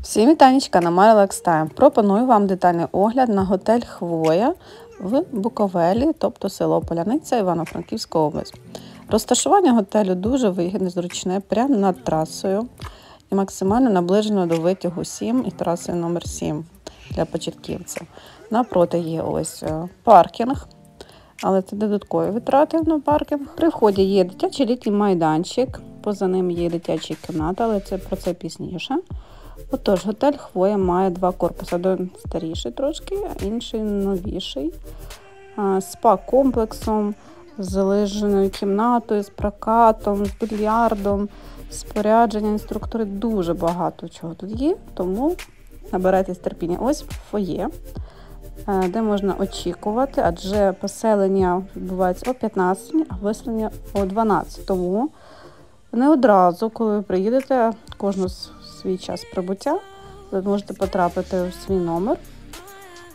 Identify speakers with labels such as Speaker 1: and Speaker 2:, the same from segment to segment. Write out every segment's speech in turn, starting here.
Speaker 1: Всім вітанечка на Relax Time. Пропоную вам детальний огляд на готель Хвоя в Буковелі, тобто село Поляниця, Івано-Франківська область. Розташування готелю дуже вигідне, зручне, прямо над трасою і максимально наближено до витягу 7 і траси номер 7 для початківців. Напроти є ось е, паркінг, але це додаткові витрати на паркінг. При вході є дитячий літній майданчик, поза ним є дитяча кімната, але це про це пізніше. Отож, готель Хвоя має два корпуси. Один старіший трошки, а інший новіший. Спа-комплексом, з лижною кімнатою, з прокатом, з більярдом, спорядження, інструктори. Дуже багато чого тут є, тому набирайтесь терпіння. Ось фоє, де можна очікувати, адже поселення відбувається о 15, а виселення о 12. Тому не одразу, коли ви приїдете, кожну свій час прибуття, ви можете потрапити у свій номер.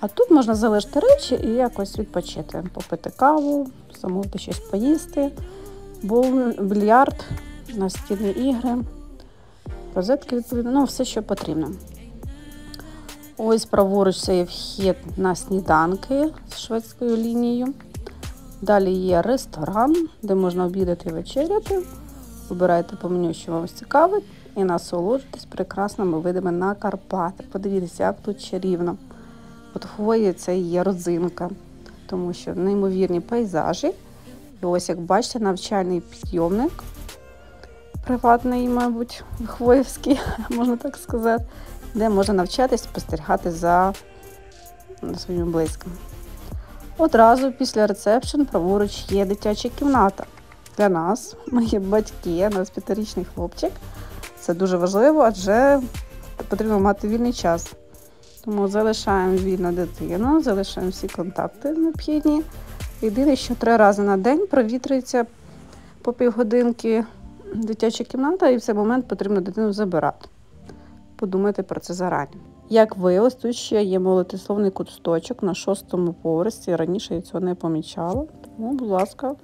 Speaker 1: А тут можна залишити речі і якось відпочити, попити каву, замовити щось поїсти, більярд, настільні ігри, розетки, відповідно, ну, все, що потрібно. Ось праворуч це є вхід на сніданки з шведською лінією. Далі є ресторан, де можна обідати і вечеряти. Вибирайте по меню, що вам цікавить, і насолоджуйтесь прекрасними видами на Карпати. Подивіться, як тут чарівно. От хвої це є родзинка, тому що неймовірні пейзажі. І ось, як бачите, навчальний підйомник приватний, мабуть, хвоївський, можна так сказати, де можна навчатись спостерігати за своїми близькими. Одразу після рецепшн праворуч є дитяча кімната. Для нас, є батьки, у нас п'ятирічний хлопчик. Це дуже важливо, адже потрібно мати вільний час. Тому залишаємо вільну дитину, залишаємо всі контакти необхідні. Єдине, що три рази на день провітрюється по півгодинки дитяча кімната, і в цей момент потрібно дитину забирати. Подумайте про це зарані. Як виявилось, тут ще є молитовний куточок на шостому поверсі. Раніше я цього не помічала, тому, будь ласка,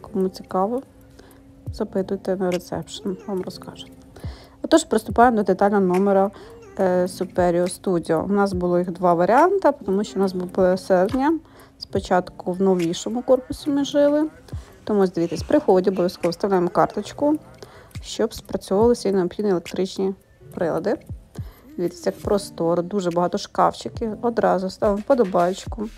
Speaker 1: кому цікаво, запитуйте на ресепшн, вам розкажуть. Отож, приступаємо до детального номера е, Superior Studio. У нас було їх два варіанти, тому що у нас був переселення. Спочатку в новішому корпусі ми жили. Тому дивіться, при вході обов'язково вставляємо карточку, щоб спрацьовувалися і необхідні електричні прилади. Дивіться, як простор, дуже багато шкафчиків. Одразу ставимо подобайку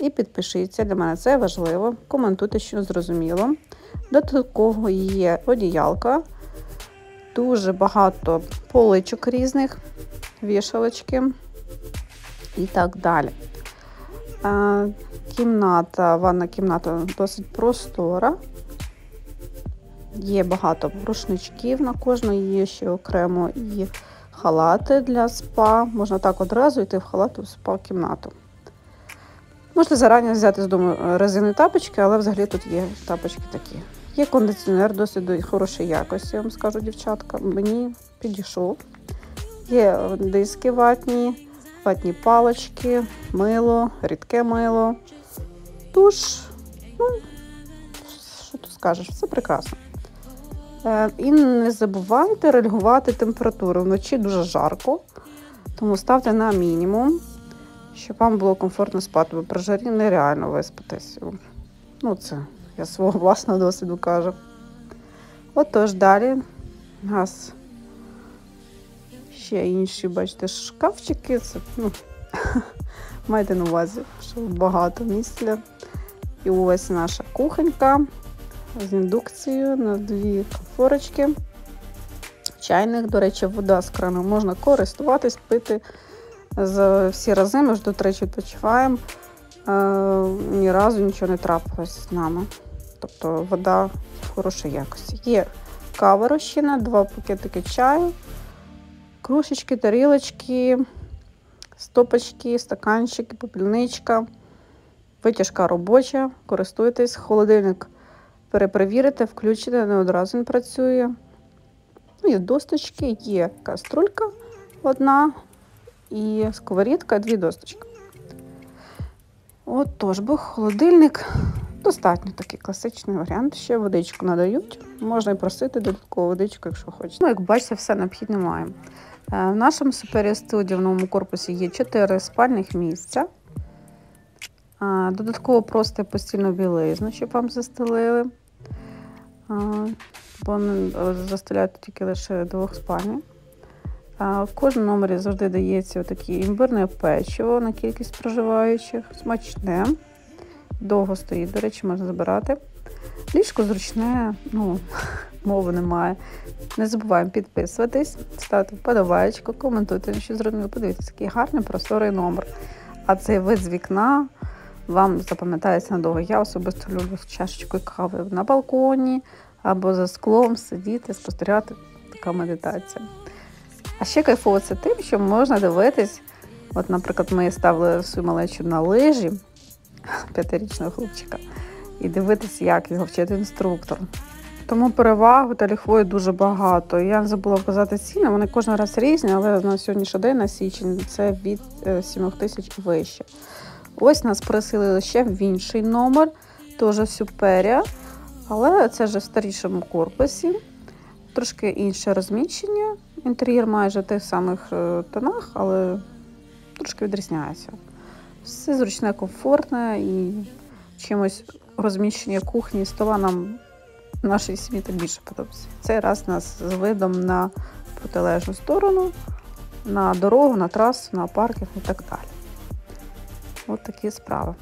Speaker 1: і підпишіться. Для мене це важливо. Коментуйте, що зрозуміло. Додатково є одіялка, дуже багато поличок різних, вішалочки і так далі. Кімната, ванна кімната досить простора. Є багато рушничків на кожну, є ще окремо і халати для спа. Можна так одразу йти в халату в спа-кімнату. Можете зарані взяти з дому резини тапочки, але взагалі тут є тапочки такі. Є кондиціонер досить хорошої якості, я вам скажу, дівчатка. Мені підійшов. Є диски ватні, ватні палочки, мило, рідке мило, душ. Ну, що тут скажеш, все прекрасно. Е, і не забувайте регулювати температуру. Вночі дуже жарко, тому ставте на мінімум, щоб вам було комфортно спати, бо при жарі нереально виспатись. Ну, це я свого власного досвіду кажу. Отож, далі у нас ще інші, бачите, шкафчики. Це, ну, Майте на увазі, що багато місця. І ось наша кухонька з індукцією на дві конфорочки. Чайник, до речі, вода з крану можна користуватись, пити за всі рази. Ми ж до речі, відпочиваємо. Ні разу нічого не трапилось з нами. Тобто вода в хорошій якості. Є кава розчина, два пакетики чаю, кружечки, тарілочки, стопочки, стаканчики, попільничка, витяжка робоча, користуйтесь, холодильник перепровірите, включите, не одразу він працює. Ну, Є досточки, є каструлька одна і сковорідка, дві досточки. Отож, бо холодильник достатньо такий класичний варіант. Ще водичку надають. Можна і просити додаткову водичку, якщо хочете. Ну, як бачите, все необхідне маємо. В нашому Superior Studio в новому корпусі є 4 спальних місця. Додатково просто постільну білизну, щоб вам застелили. Бо застеляють тільки лише двохспальні. В кожному номері завжди дається таке імбирне печиво на кількість проживаючих, смачне, довго стоїть, до речі, можна забирати. Ліжко зручне, ну, мови немає. Не забуваємо підписуватись, ставити вподобайку, коментуйте, що зрозуміло. Подивіться, який гарний просторий номер. А цей вид з вікна вам запам'ятається надовго. Я особисто люблю з чашечкою кави на балконі або за склом сидіти, спостерігати така медитація. А ще кайфово це тим, що можна дивитись. От, наприклад, ми ставили свою малечу на лижі п'ятирічного хлопчика і дивитися, як його вчить інструктор. Тому переваг та ліхвої дуже багато. Я забула вказати ціни, вони кожен раз різні, але на сьогоднішній день на січень це від 7 е, тисяч і вище. Ось нас переселили ще в інший номер, теж Суперія, але це вже в старішому корпусі. Трошки інше розміщення. Інтер'єр майже в тих самих е, тонах, але трошки відрізняється. Все зручне, комфортне і чимось розміщення кухні стола нам нашій сім'ї так більше подобається. Цей раз нас з видом на протилежну сторону, на дорогу, на трасу, на паркінг і так далі. От такі справи.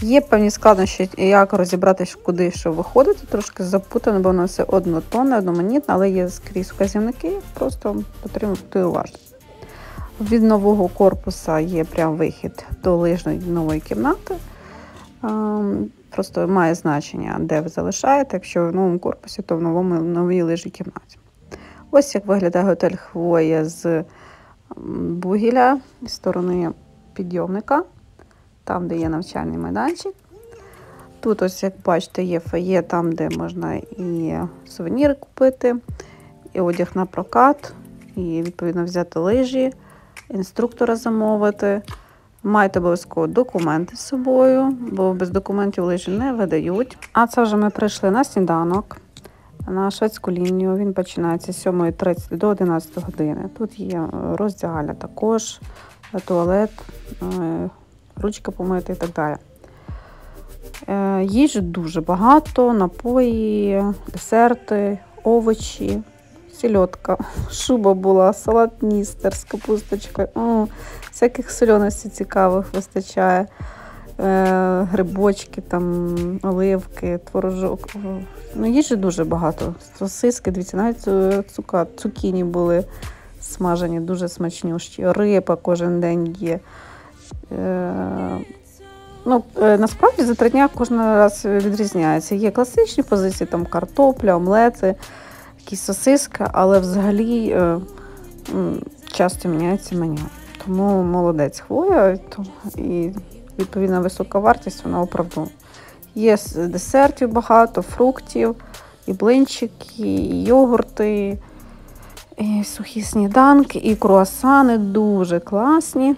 Speaker 1: Є певні складнощі, як розібратися, куди що виходити, трошки запутано, бо воно все однотонне, одноманітне, але є скрізь вказівники, просто потрібно уважно. Від нового корпуса є прям вихід до лижної нової кімнати. Просто має значення, де ви залишаєте. Якщо в новому корпусі, то в новому новій лижій кімнаті. Ось як виглядає готель Хвоя з Бугіля, з сторони підйомника там, де є навчальний майданчик. Тут, ось, як бачите, є фає, там, де можна і сувеніри купити, і одяг на прокат, і, відповідно, взяти лижі, інструктора замовити. Майте обов'язково документи з собою, бо без документів лижі не видають. А це вже ми прийшли на сніданок. На шведську лінію він починається з 7.30 до 11 години. Тут є роздягальня також, туалет, е, ручки помити і так далі. Е, їжі дуже багато, напої, десерти, овочі, сільотка, шуба була, салат містер з капусточкою. О, всяких соленостей цікавих вистачає. Е, грибочки, там, оливки, творожок. Ну, Їжі дуже багато. Сосиски, дивіться, навіть цука, цукіні були смажені, дуже смачнющі. Риба кожен день є. Е, ну, е, Насправді за три дня кожен раз відрізняється. Є класичні позиції, там картопля, омлети, якісь сосиски, але взагалі е, часто міняється меню. Тому молодець хвоя і відповідна висока вартість вона оправдовує. Є десертів багато, фруктів, і блинчики, і йогурти, і сухі сніданки, і круасани дуже класні.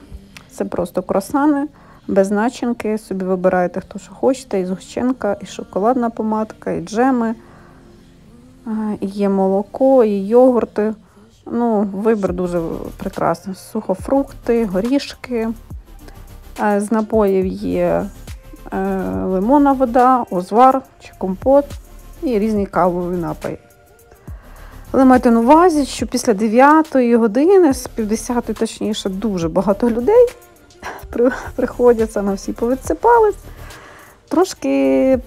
Speaker 1: Це просто кросани без начинки. Собі вибираєте, хто що хочете, і згущенка, і шоколадна помадка, і джеми, є молоко, і йогурти. Ну, Вибір дуже прекрасний. Сухофрукти, горішки. З напоїв є е, лимонна вода, озвар чи компот і різні кавові напої. Але майте на увазі, що після 9 години, з 50 точніше, дуже багато людей приходять, саме всі повідсипались. Трошки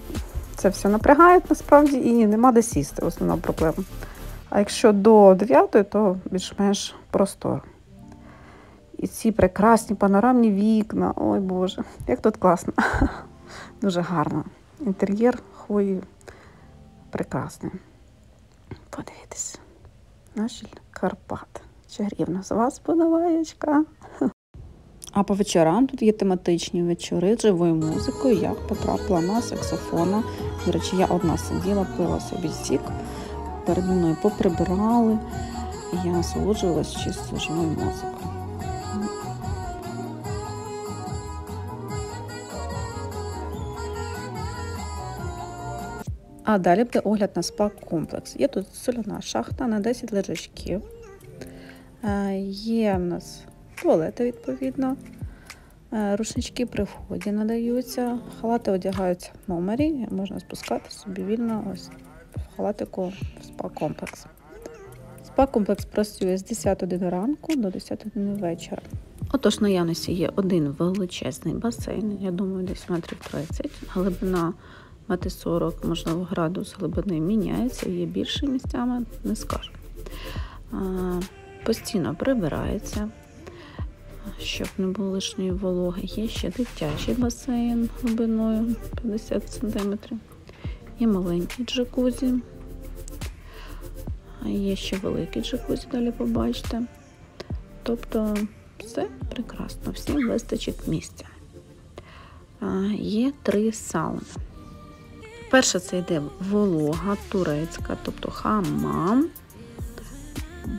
Speaker 1: це все напрягає насправді і нема де сісти, основна проблема. А якщо до 9, то більш-менш простор. І ці прекрасні панорамні вікна. Ой Боже, як тут класно. Дуже гарно. Інтер'єр хвої прекрасний. Подивіться, наші Карпат. Чарівна з вас подаваєчка. А по вечорам тут є тематичні вечори з живою музикою. Я потрапила на саксофона. До речі, я одна сиділа, пила собі сік. Перед мною поприбирали, і я насолоджувалася чисто живою музикою. А далі буде огляд на спа-комплекс. Є тут соляна шахта на 10 лежачків. Е, Є в нас туалети, відповідно. Е, Рушнички при вході надаються, халати одягаються в номері, можна спускати собі вільно ось в халатику в спа-комплекс. Спа-комплекс працює з 10 години ранку до 10 години вечора. Отож, в наявності є один величезний басейн, я думаю, десь метрів 30. Глибина метр 40, можливо, градус глибини міняється, є більше місцями, не скажу. Постійно прибирається, щоб не було лишньої вологи. Є ще дитячий басейн глибиною 50 см. Є маленький джакузі. Є ще великий джакузі, далі побачите. Тобто все прекрасно, всім вистачить місця. Є три сауни. Перша це йде волога турецька, тобто хамам.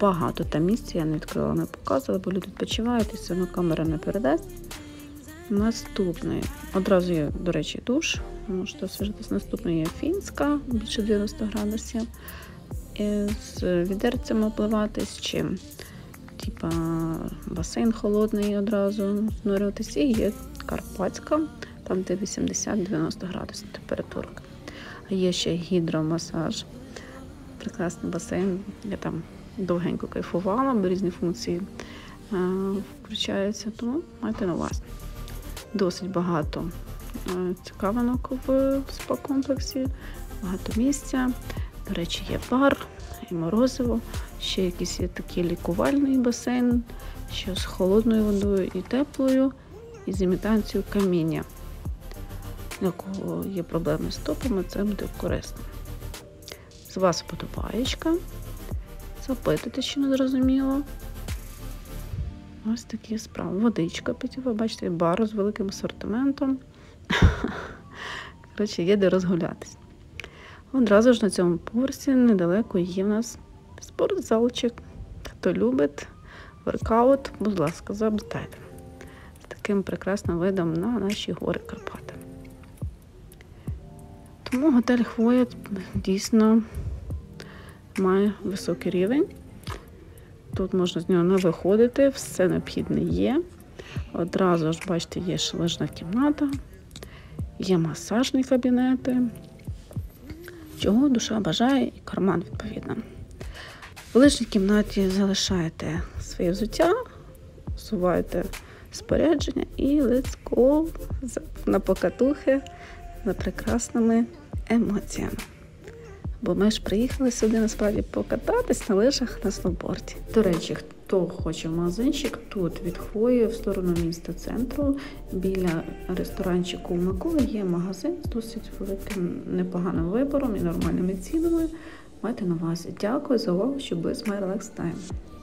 Speaker 1: Багато там місця, я не відкрила, не показувала, бо люди відпочивають і все одно камера не передасть. Наступний, одразу є, до речі, душ. Можете освіжитись. Наступний є фінська, більше 90 градусів. І з відерцями обливатись, чи типа басейн холодний одразу знурюватись. І є карпатська, там де 80-90 градусів температурка. А є ще гідромасаж. Прекрасний басейн. Я там довгенько кайфувала, бо різні функції е, включаються, тому майте на увазі. Досить багато е, цікавинок в спа-комплексі, багато місця. До речі, є бар і морозиво, ще якийсь є такий лікувальний басейн, що з холодною водою і теплою, і з імітацією каміння. Для кого є проблеми з стопами, це буде корисно. З вас подобаєчка. Запитуйте, що не зрозуміло. Ось такі справи. Водичка питєва, бачите, бар з великим асортиментом. Коротше, є де розгулятись. Одразу ж на цьому поверсі недалеко є в нас спортзалчик. Хто любить воркаут, будь ласка, запитайте. З таким прекрасним видом на наші гори Карпати. Тому готель Хвоя дійсно має високий рівень. Тут можна з нього не виходити, все необхідне є. Одразу ж, бачите, є шалежна кімната, є масажні кабінети. Чого душа бажає і карман, відповідно. В лишній кімнаті залишаєте своє взуття, суваєте спорядження і let's go на покатухи за прекрасними емоціями. Бо ми ж приїхали сюди насправді покататись на лижах на сноуборді. До речі, хто хоче в магазинчик, тут від хвої в сторону міста центру, біля ресторанчику Миколи є магазин з досить великим непоганим вибором і нормальними цінами. Майте на увазі. Дякую за увагу, що ви з Time.